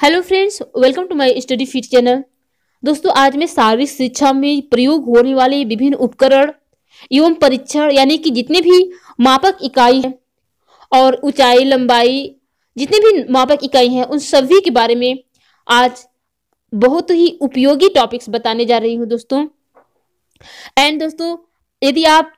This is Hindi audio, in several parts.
Hello friends welcome to my study fit channel दोस्तों, आज मैं शारीरिक शिक्षा में प्रयोग होने वाले विभिन्न उपकरण एवं परीक्षण, यानी कि जितने भी मापक इकाई हैं और ऊंचाई, लंबाई, जितने भी मापक इकाई हैं, उन सभी के बारे में आज बहुत ही उपयोगी टॉपिक्स बताने जा रही हूँ दोस्तों। एंड दोस्तों, यदि आप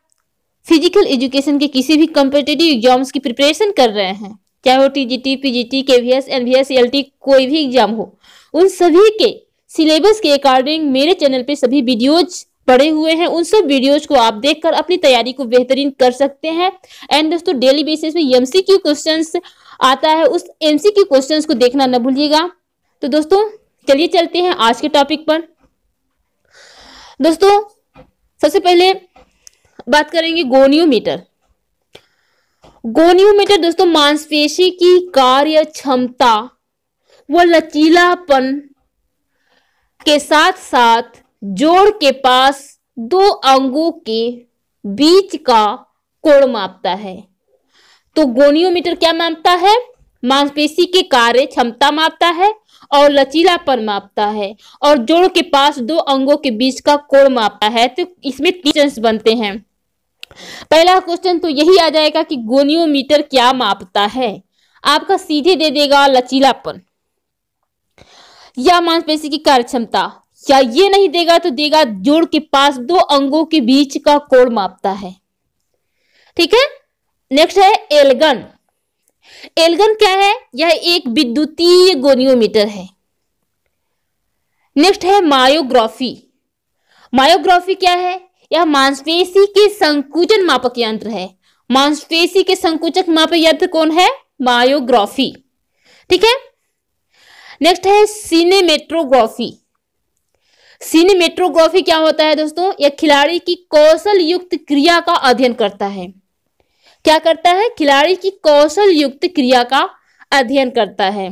फ़िज़िकल एजुकेशन के किसी भी कम्पिटेटिव एग्ज़ाम्स की प्रिपरेशन कर रहे हैं चाहे वो TGT PGT KVS NVS LT कोई भी एग्ज़ाम हो, उन सभी के सिलेबस के अकॉर्डिंग मेरे चैनल पे सभी वीडियोज़ पड़े हुए हैं। उन सब वीडियोज़ को आप देखकर अपनी तैयारी को बेहतरीन कर सकते हैं। एंड दोस्तों डेली बेसिस पे एमसीक्यू क्वेश्चंस आता है। उस एमसीक्यू क्वेश्चंस को देखना न भूलिएगा। तो दोस्तों, चलिए चलते हैं आज के टॉपिक पर। दोस्तों, सबसे पहले बात करेंगे गोनियोमीटर। गोनियोमीटर दोस्तों मांसपेशी की कार्य क्षमता, व लचीलापन के साथ साथ जोड़ के पास दो अंगों के बीच का कोण मापता है। तो गोनियोमीटर क्या मापता है? मांसपेशी के कार्य क्षमता मापता है और लचीलापन मापता है और जोड़ के पास दो अंगों के बीच का कोण मापता है। तो इसमें तीन बनते हैं। पहला क्वेश्चन तो यही आ जाएगा कि गोनियोमीटर क्या मापता है? आपका सीधे दे देगा लचीलापन। या मांसपेशी की कार्य क्षमता या ये नहीं देगा तो देगा जोड़ के पास दो अंगों के बीच का कोण मापता है। ठीक है? नेक्स्ट है एलगन। एलगन क्या है? यह एक विद्युतीय गोनियोमीटर है। नेक्स्ट है मायोग्राफी। मायोग्राफी क्या है? यह मांसपेशी के संकुचन मापक यंत्र है। मांसपेशी के संकुचक मापक यंत्र कौन है? मायोग्राफी ठीक है? नेक्स्ट है सिनेमेट्रोग्राफी सिनेमेट्रोग्राफी क्या होता है दोस्तों? यह खिलाड़ी की कौशल युक्त क्रिया का अध्ययन करता है। क्या करता है? खिलाड़ी की कौशल युक्त क्रिया का अध्ययन करता है।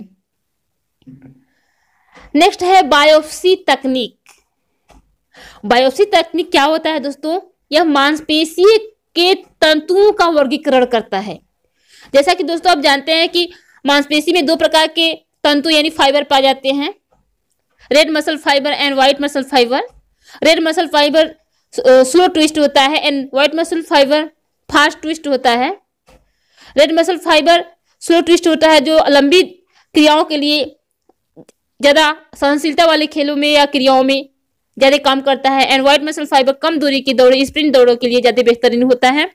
नेक्स्ट है बायोप्सी तकनीक बायोप्सी तकनीक क्या होता है दोस्तों? यह मांसपेशी के तंतुओं का वर्गीकरण करता है। जैसा कि दोस्तों आप जानते हैं कि मांसपेशी में दो प्रकार के तंतु यानी फाइबर पाए जाते हैं। Red muscle fibre and white muscle fibre red muscle fibre slow twist होता है and white muscle fibre fast twist होता है। Red muscle fibre slow twist होता है जो लंबी क्रियाओं के लिए ज़्यादा सहनशीलता वाले खेलों में या क्रियाओं में ज़्यादा काम करता है। एंड व्हाइट मसल फाइबर कम दूरी की दौड़ स्प्रिंट दौड़ों के लिए ज़्यादा बेहतरीन होता है।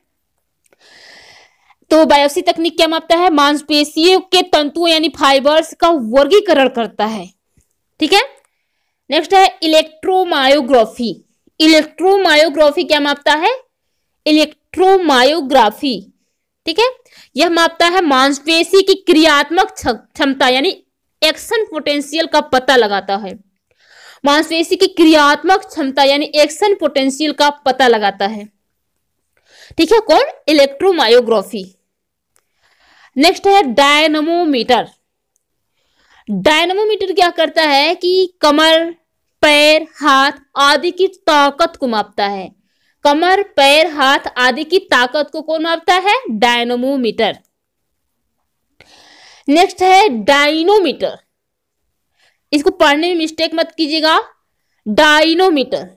तो बायोप्सी तकनीक क्या मापता है? मांसपेशियों के तंतुओं यानी फाइबर्स का वर्गीकरण करता है। ठीक है? नेक्स्ट है इलेक्ट्रोमायोग्राफी इलेक्ट्रोमायोग्राफी क्या मापता है? इलेक्ट्रोमायोग्राफी ठीक है? यह मापता है मांसपेशी की क्रियात्मक क्षमता यानी एक्शन पोटेंशियल का पता लगाता है। मांसपेशी की क्रियात्मक क्षमता यानी एक्शन पोटेंशियल का पता लगाता है। ठीक है, कौन? इलेक्ट्रोमायोग्राफी नेक्स्ट है डायनमोमीटर डायनमोमीटर क्या करता है कि कमर, पैर, हाथ आदि की ताकत को मापता है। कमर, पैर, हाथ आदि की ताकत को कौन मापता है? डायनमोमीटर नेक्स्ट है डायनोमीटर इसको पढ़ने में मिस्टेक मत कीजिएगा। डायनोमीटर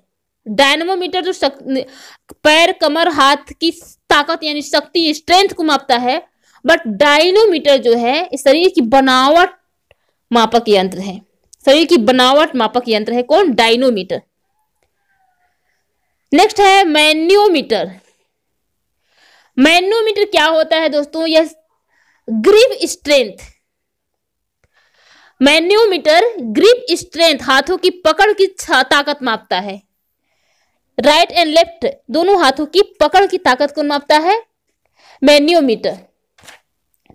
डायनोमीटर जो पैर, कमर, हाथ की ताकत यानी शक्ति स्ट्रेंथ को मापता है। बट डायनोमीटर जो है शरीर की बनावट मापक यंत्र है। शरीर की बनावट मापक यंत्र है। कौन? डायनोमीटर नेक्स्ट है मैन्योमीटर। मैन्योमीटर क्या होता है दोस्तों? यह grip strength. Manometer grip strength हाथों की पकड़ की ताकत मापता है। राइट एंड लेफ़्ट दोनों हाथों की पकड़ की ताकत को मापता है। मैन्योमीटर,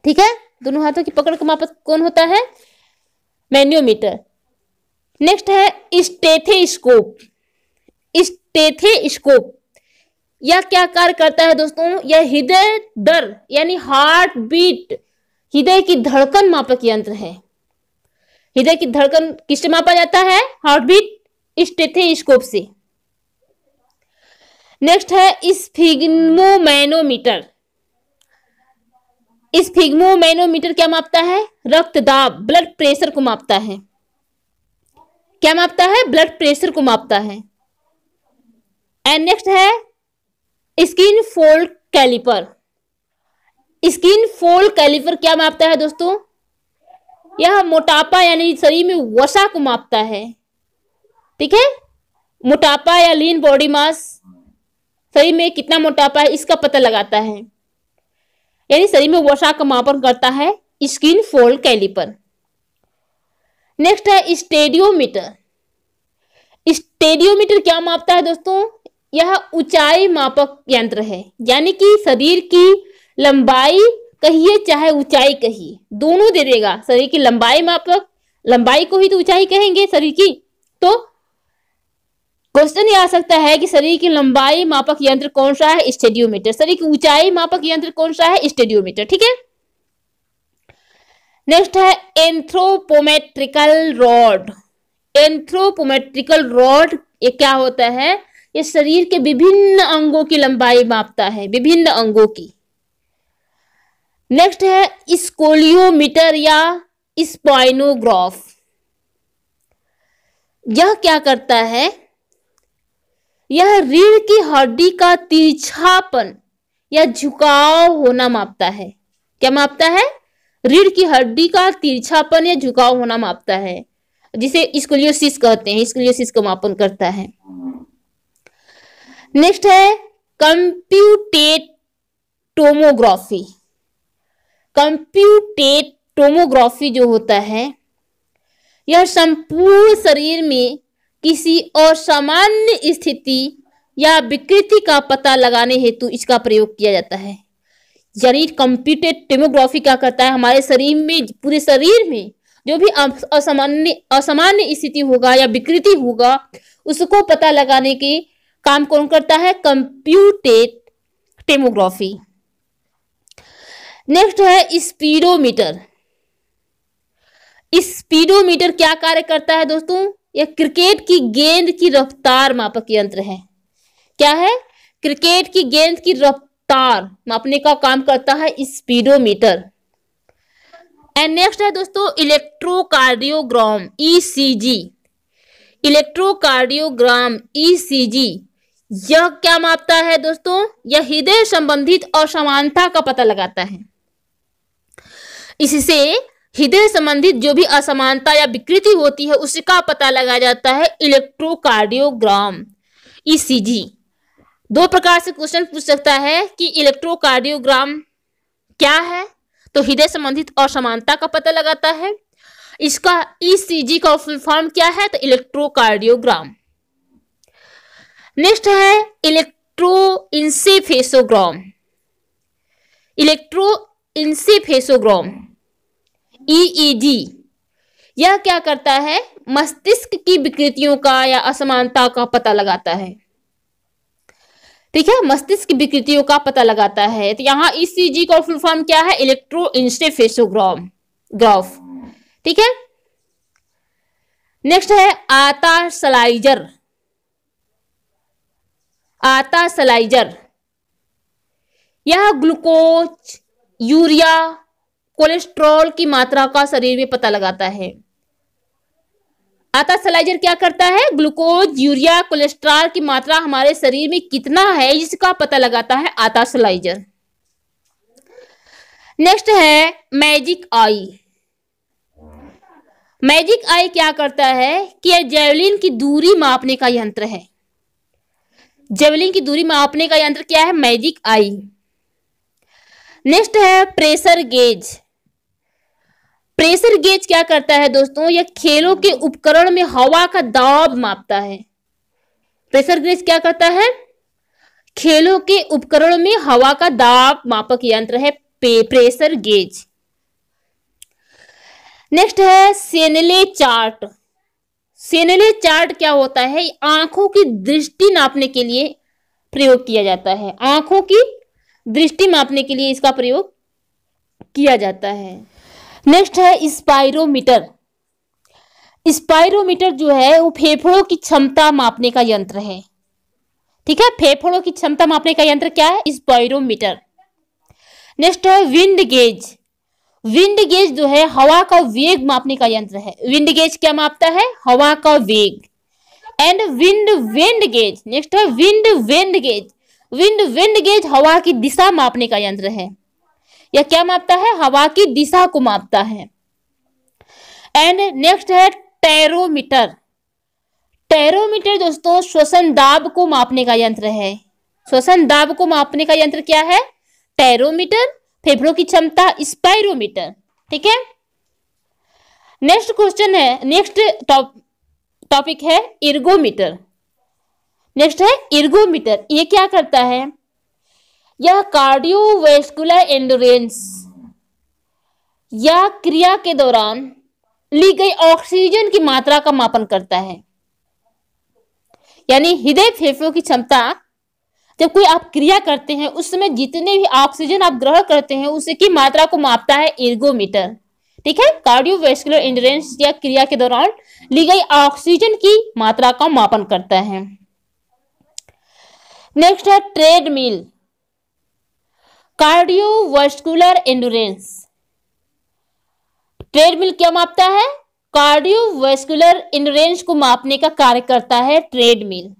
ठीक है? दोनों हाथों की पकड़ का मापक कौन होता है? मैन्योमीटर। नेक्स्ट है स्टेथेस्कोप। स्टेथेस्कोप, यह क्या कार्य करता है दोस्तों? यह हृदय दर, यानी हार्ट बीट, हृदय की धड़कन मापक यंत्र है। हृदय की धड़कन किससे मापा जाता है? हार्ट बीट स्टेथेस्कोप से। नेक्स्ट है स्फिग्मोमैनोमीटर इस फिग्मोमैनोमीटर क्या मापता है? रक्तदाब ब्लड प्रेशर को मापता है। क्या मापता है? ब्लड प्रेशर को मापता है। एंड नेक्स्ट है skin fold calliper skin fold calliper क्या मापता है दोस्तों? यह मोटापा यानी शरीर में वसा को मापता है। ठीक है? मोटापा या लीन बॉडी मास शरीर में कितना मोटापा है, इसका पता लगाता है। यानी शरीर में वसा का मापन करता है स्किन फोल्ड कैलिपर। नेक्स्ट है स्टेडियोमीटर। स्टेडियोमीटर क्या मापता है दोस्तों? यह ऊंचाई मापक यंत्र है। यानी कि शरीर की लंबाई कहिए, चाहे ऊंचाई कहिए। दोनों दे देगा। शरीर की लंबाई मापक, लंबाई को ही तो ऊंचाई कहेंगे शरीर की। तो क्वेश्चन ये आ सकता है कि शरीर की लंबाई मापक यंत्र कौन सा है? स्टेडियोमीटर। शरीर की ऊंचाई मापक यंत्र कौन सा है? स्टेडियोमीटर। ठीक है? नेक्स्ट है एंथ्रोपोमेट्रिकल रॉड एंथ्रोपोमेट्रिकल रॉड ये क्या होता है? ये शरीर के विभिन्न अंगों की लंबाई मापता है। विभिन्न अंगों की। नेक्स्ट है स्कोलियोमीटर या स्पाइनोग्राफ। यह क्या करता है? यह रीढ़ की हड्डी का तिरछापन या झुकाव होना मापता है। क्या मापता है? रीढ़ की हड्डी का तिरछापन या झुकाव होना मापता है, जिसे स्कोलियोसिस कहते हैं। स्कोलियोसिस का मापन करता है। नेक्स्ट है कंप्यूटेट टोमोग्राफी कंप्यूटेट टोमोग्राफी जो होता है, यह संपूर्ण शरीर में किसी असामान्य स्थिति या विकृति का पता लगाने हेतु इसका प्रयोग किया जाता है। यानी कंप्यूटेड टेमोग्राफी क्या करता है? हमारे शरीर में, पूरे शरीर में जो भी असामान्य असामान्य स्थिति होगा या विकृति होगा, उसको पता लगाने के काम कौन करता है? Computed tomography. नेक्स्ट है स्पीडोमीटर स्पीडोमीटर क्या कार्य करता है दोस्तों? यह क्रिकेट की गेंद की रफ्तार मापक यंत्र है। क्या है? क्रिकेट की गेंद की रफ्तार मापने का काम करता है स्पीडोमीटर एंड नेक्स्ट है दोस्तों इलेक्ट्रोकार्डियोग्राम ईसीजी इलेक्ट्रोकार्डियोग्राम ईसीजी यह क्या मापता है दोस्तों? यह हृदय संबंधित असमानता का पता लगाता है। इससे हृदय संबंधित जो भी असमानता या विकृति होती है उसका पता लगाया जाता है? इलेक्ट्रोकार्डियोग्राम। ईसीजी दो प्रकार से क्वेश्चन पूछ सकता है कि इलेक्ट्रोकार्डियोग्राम क्या है? तो हृदय संबंधित असमानता का पता लगाता है। इसका ईसीजी का फुल फॉर्म क्या है? तो इलेक्ट्रोकार्डियोग्राम। नेक्स्ट है electro encephalogram electro encephalogram EEG यह क्या करता है? मस्तिष्क की विकृतियों का या असमानता का पता लगाता है। ठीक है, मस्तिष्क विकृतियों का पता लगाता है। तो यहाँ ईसीजी का फुल फॉर्म क्या है? इलेक्ट्रो इंस्टेफेसोग्राम ग्राफ ठीक है? नेक्स्ट है आता सलाइजर। आता सलाइजर। यह ग्लूकोज, यूरिया कोलेस्ट्रॉल की मात्रा का शरीर में पता लगाता है। आता सलाइजर क्या करता है? ग्लूकोज, यूरिया, कोलेस्ट्रॉल की मात्रा हमारे शरीर में कितना है इसका पता लगाता है? आता सलाइजर। नेक्स्ट है मैजिक आई। मैजिक आई क्या करता है कि यह जेवलिन की दूरी मापने का यंत्र है। जेवलिन की दूरी मापने का यंत्र क्या है? Magic eye. नेक्स्ट है प्रेशर गेज। प्रेशर गेज क्या करता है दोस्तों? यह खेलों के उपकरण में हवा का दाब मापता है। प्रेशर गेज क्या करता है? खेलों के उपकरण में हवा का दाब मापक यंत्र है प्रेशर गेज। नेक्स्ट है सेनेले चार्ट। सेनेले चार्ट क्या होता है? आँखों की दृष्टि नापने के लिए प्रयोग किया जाता है। आँखों की दृष्टि मापने के लिए इसका प्रयोग किया जाता है। नेक्स्ट है स्पाइरोमीटर। स्पाइरोमीटर जो है, वो फेफड़ों की क्षमता मापने का यंत्र है। ठीक है? फेफड़ों की क्षमता मापने का यंत्र क्या है? स्पाइरोमीटर। नेक्स्ट है विंड गेज। विंड गेज जो है, हवा का वेग मापने का यंत्र है। विंड गेज क्या मापता है? हवा का वेग। And wind vane gauge. Next है wind vane gauge. Wind vane gauge हवा की दिशा मापने का यंत्र है। यह क्या मापता है? हवा की दिशा को मापता है। एंड नेक्स्ट है टेरोमीटर। टेरोमीटर दोस्तों, श्वसन दाब को मापने का यंत्र है। श्वसन दाब को मापने का यंत्र क्या है? टेरोमीटर। फेफड़ों की क्षमता स्पायरोमीटर ठीक है? नेक्स्ट क्वेश्चन है। नेक्स्ट टॉपिक है इर्गोमीटर नेक्स्ट है इर्गोमीटर ये क्या करता है? यह कार्डियोवेस्कुलर एंडोरेंस या क्रिया के दौरान ली गई ऑक्सीजन की मात्रा का मापन करता है। यानी हृदय फेफड़ों की क्षमता, जब कोई आप क्रिया करते हैं, उस समय जितने भी ऑक्सीजन आप ग्रहण करते हैं उसकी मात्रा को मापता है इर्गोमीटर ठीक है? कार्डियोवेस्कुलर इंडोरेंस या क्रिया के दौरान ली गई ऑक्सीजन की मात्रा का मापन करता है। नेक्स्ट है ट्रेडमिल। कार्डियोवेस्कुलर एंडोरेंस ट्रेडमिल क्या मापता है? कार्डियोवेस्कुलर इंडोरेंस को मापने का कार्य करता है ट्रेडमिल।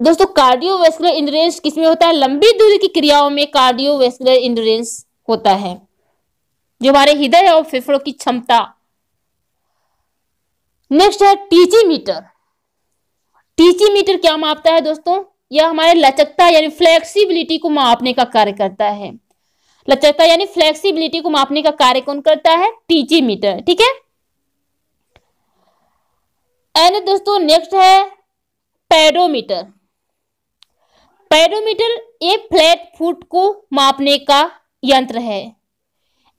दोस्तों, कार्डियोवेस्कुलर इंडोरेंस किसमें होता है? लंबी दूरी की क्रियाओं में कार्डियोवेस्कुलर इंडोरेंस होता है। जो हमारे हृदय और फेफड़ों की क्षमता। नेक्स्ट है टीची मीटर टीची मीटर क्या मापता है दोस्तों? यह हमारे लचकता यानी फ्लेक्सिबिलिटी को मापने का कार्य करता है। लचकता यानी फ्लेक्सिबिलिटी को मापने का कार्य कौन करता है? टीची मीटर ठीक है? एंड दोस्तों नेक्स्ट है पेडोमीटर पेडोमीटर एक फ्लैट फुट को मापने का यंत्र है।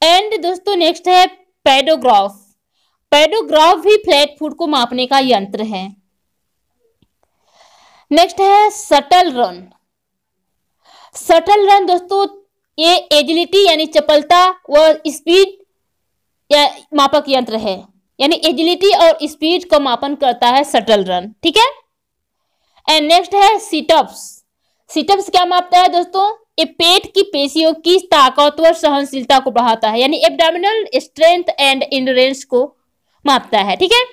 एंड दोस्तों नेक्स्ट है पेडोग्राफ पेडोग्राफ भी फ्लैट फुट को मापने का यंत्र है। नेक्स्ट है सटल रन। सटल रन दोस्तों, ये एजिलिटी यानी चपलता व स्पीड या मापक यंत्र है। यानी एजिलिटी और स्पीड का मापन करता है सटल रन, ठीक है? एंड नेक्स्ट है सीटअप्स सीटअप्स क्या मापता है दोस्तों? ये पेट की पेशियों की ताकतवर सहनशीलता को बढ़ाता है। यानी एब्डामिनल स्ट्रेंथ एंड इंडोरेंस को मापता है, ठीक है?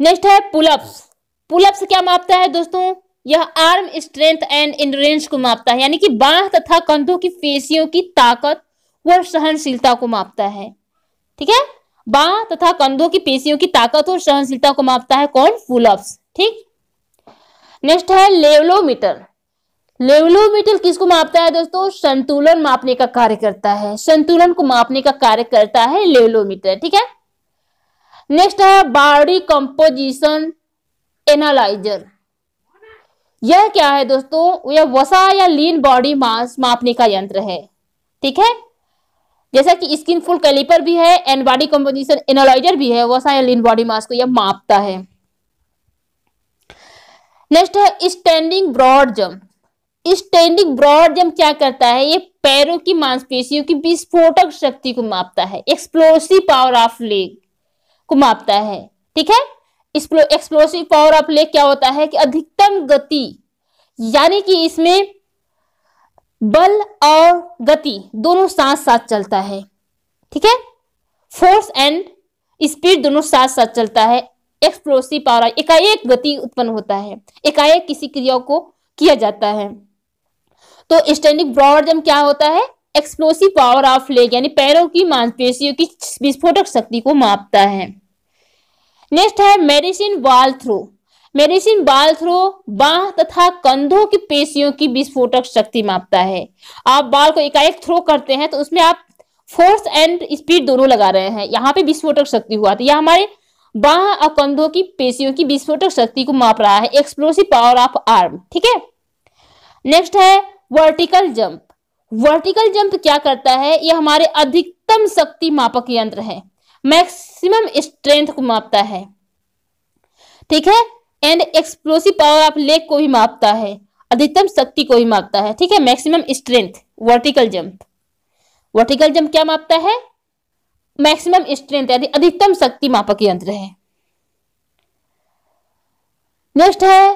नेक्स्ट है पुलअप्स पुलअप्स क्या मापता है दोस्तों? यह आर्म स्ट्रेंथ एंड इंडोरेंस को मापता है, यानी कि बाह तथा कंधों की पेशियों की ताकत व सहनशीलता को मापता है। ठीक है? बाह तथा कंधों की पेशियों की ताकत और सहनशीलता को मापता है कौन? पुलअप्स ठीक? नेक्स्ट है लेवलोमीटर लेवलोमीटर किसको मापता है दोस्तों? संतुलन मापने का कार्य करता है। संतुलन को मापने का कार्य करता है लेवलोमीटर ठीक है? नेक्स्ट है बॉडी कंपोजिशन एनालाइजर यह क्या है दोस्तों? यह वसा या लीन बॉडी मास मापने का यंत्र है। ठीक है? जैसा कि स्किन फुल कैलिपर भी है एंड बॉडी कंपोजिशन एनालाइजर भी है, वसा या लीन बॉडी मास को यह मापता है। नेक्स्ट है standing broad jump standing broad jump क्या करता है? ये पैरों की मांसपेशियों की विस्फोटक शक्ति को मापता है। एक्सप्लोसिव पावर ऑफ़ लेग को मापता है। ठीक है? एक्सप्लोसिव पावर ऑफ़ लेग क्या होता है कि अधिकतम गति, यानी कि इसमें बल और गति दोनों साथ साथ चलता है। ठीक है? फोर्स एंड स्पीड दोनों साथ साथ चलता है। एक्सप्लोसिव पावर एकाएक गति उत्पन्न होता है। एकाएक किसी क्रिया को किया जाता है। तो स्टैंडिंग ब्रॉड जम क्या होता है? एक्सप्लोसिव पावर ऑफ़ लेग यानी पैरों की मांसपेशियों की विस्फोटक शक्ति को मापता है। नेक्स्ट है मेडिसिन बाल थ्रो। मेडिसिन बाल थ्रो बाह तथा कंधों की पेशियों की विस्फोटक शक्ति मापता है। आप बाल को एकाएक थ्रो करते हैं तो उसमें आप फोर्स एंड स्पीड दोनों लगा रहे हैं। यहाँ पे विस्फोटक शक्ति हुआ। तो यह हमारे बाह और कंधों की पेशियों की विस्फोटक शक्ति को माप रहा है। एक्सप्लोसिव पावर ऑफ़ आर्म ठीक है? नेक्स्ट है वर्टिकल जंप वर्टिकल जंप क्या करता है? यह हमारे अधिकतम शक्ति मापक यंत्र है। मैक्सिमम स्ट्रेंथ को मापता है। ठीक है? And explosive power of leg को भी मापता है। अधिकतम शक्ति को भी मापता है। ठीक है? Maximum strength vertical jump vertical jump क्या मापता है? मैक्सिमम स्ट्रेंथ यानी अधिकतम शक्ति मापक यंत्र है। नेक्स्ट है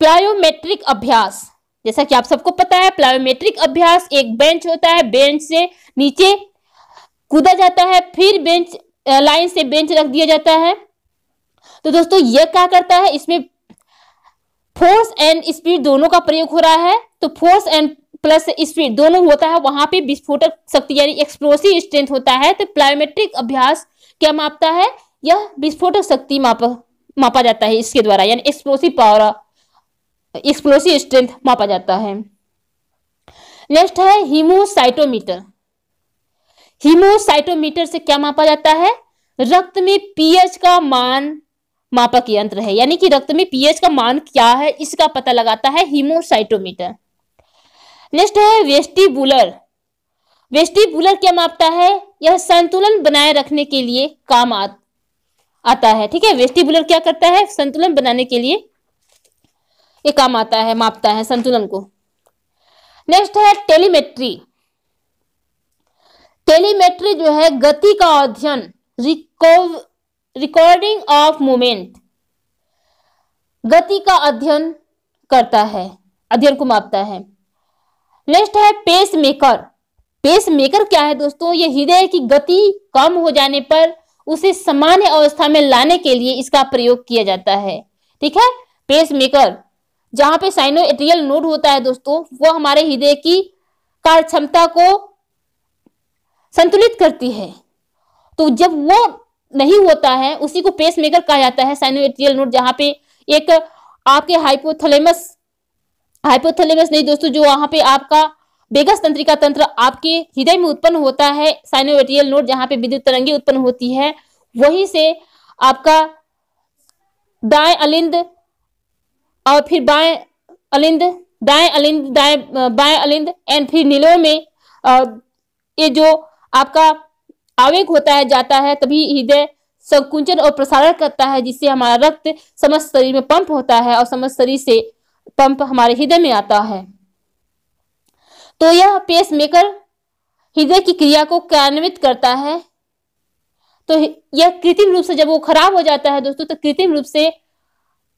प्लायोमेट्रिक अभ्यास। जैसा कि आप सबको पता है प्लायोमेट्रिक अभ्यास, एक बेंच होता है बेंच से नीचे कूदा जाता है, फिर बेंच लाइन से बेंच रख दिया जाता है। तो दोस्तों यह क्या करता है? इसमें फोर्स एंड स्पीड दोनों का प्रयोग हो रहा है। तो फोर्स एंड प्लस स्पीड दोनों होता है, वहाँ पे विस्फोटक शक्ति यानी एक्सप्लोसिव स्ट्रेंथ होता है। तो प्लायोमेट्रिक अभ्यास क्या मापता है? यह विस्फोटक शक्ति मापा मापा जाता है इसके द्वारा, यानी एक्सप्लोसिव पावर एक्सप्लोसिव स्ट्रेंथ मापा जाता है। नेक्स्ट है हीमोसाइटोमीटर हीमोसाइटोमीटर से क्या मापा जाता है? रक्त में पीएच का मान मापक यंत्र है। यानी कि रक्त में पीएच का मान क्या है इसका पता लगाता है हीमोसाइटोमीटर। नेक्स्ट है वेस्टिबुलर। वेस्टिबुलर क्या मापता है? यह संतुलन बनाए रखने के लिए काम आ, आता है। ठीक है? वेस्टिबुलर क्या करता है? संतुलन बनाने के लिए ये काम आता है मापता है संतुलन को। नेक्स्ट है टेलीमेट्री। टेलीमेट्री जो है गति का अध्ययन रिकॉर्डिंग ऑफ़ मूवमेंट गति का अध्ययन करता है, अध्ययन को मापता है। नेक्स्ट है पेस मेकर पेस मेकर क्या है दोस्तों? ये हृदय की गति कम हो जाने पर उसे सामान्य अवस्था में लाने के लिए इसका प्रयोग किया जाता है। ठीक है? पेस मेकर जहाँ पे साइनोएट्रियल नोड होता है दोस्तों, वो हमारे हृदय की कार्य क्षमता को संतुलित करती है। तो जब वो नहीं होता है, उसी को पेस मेकर कहा जाता है साइनोएट्रियल नोड जहाँ पे एक आपके हाइपोथलेमस हाइपोथैलेमस नहीं दोस्तों, जो वहाँ पे आपका बेगस तंत्रिका तंत्र आपके हृदय में उत्पन्न होता है साइनोवेटियल नोड जहाँ पे विद्युत तरंगे उत्पन्न होती है, वहीं से आपका दाएँ अलिंद और फिर बाएँ अलिंद, दाएँ अलिंद, दाएँ, बाएँ अलिंद एंड फिर नीलों में ये जो आपका आवेग होता है, जाता है, तभी हृदय संकुंचन और प्रसारण करता है, जिससे हमारा रक्त समस्त शरीर में पंप होता है और समस्त शरीर से पंप हमारे हृदय में आता है। तो यह पेस मेकर हृदय की क्रिया को कार्यान्वित करता है। तो यह कृत्रिम रूप से जब वो खराब हो जाता है दोस्तों तो कृत्रिम रूप से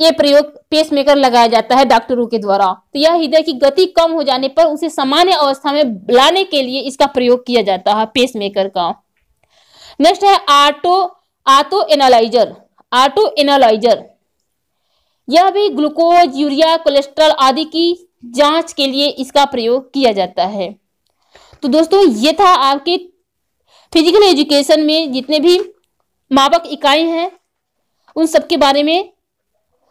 ये प्रयोग पेस मेकर लगाया जाता है डॉक्टरों के द्वारा। तो यह हृदय की गति कम हो जाने पर उसे सामान्य अवस्था में लाने के लिए इसका प्रयोग किया जाता है पेस मेकर का। नेक्स्ट है auto auto analyser auto analyser यह भी ग्लूकोज यूरिया कोलेस्ट्रॉल आदि की जाँच के लिए इसका प्रयोग किया जाता है। तो दोस्तों, ये था आपके फ़िज़िकल एजुकेशन में जितने भी मापक इकाई हैं, उन सब के बारे में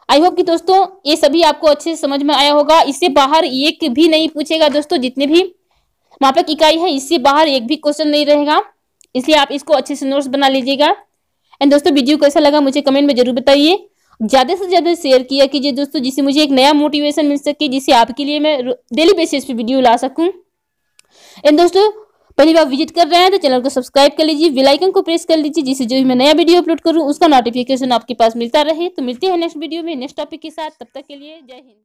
आई होप कि दोस्तों, ये सभी आपको अच्छे से समझ में आया होगा। इससे बाहर एक भी नहीं पूछेगा दोस्तों, जितने भी मापक इकाई है, इससे बाहर एक भी क्वेश्चन नहीं रहेगा। इसलिए आप इसको अच्छे से नोट्स बना लीजिएगा। एंड दोस्तों वीडियो कैसा लगा मुझे कमेंट में ज़रूर बताइए। ज़्यादा से ज़्यादा शेयर किया कीजिए दोस्तों, जिससे मुझे एक नया मोटिवेशन मिल सके, जिससे आपके लिए मैं डेली बेसिस पे वीडियो ला सकूँ। एंड दोस्तों पहली बार विज़िट कर रहे हैं तो चैनल को सब्सक्राइब कर लीजिए बेलाइकन को प्रेस कर लीजिए, जिससे जो भी मैं नया वीडियो अपलोड करूँ, उसका नोटिफिकेशन आपके पास मिलता रहे। तो मिलते हैं नेक्स्ट वीडियो में नेक्स्ट टॉपिक के साथ। तब तक के लिए जय हिंद।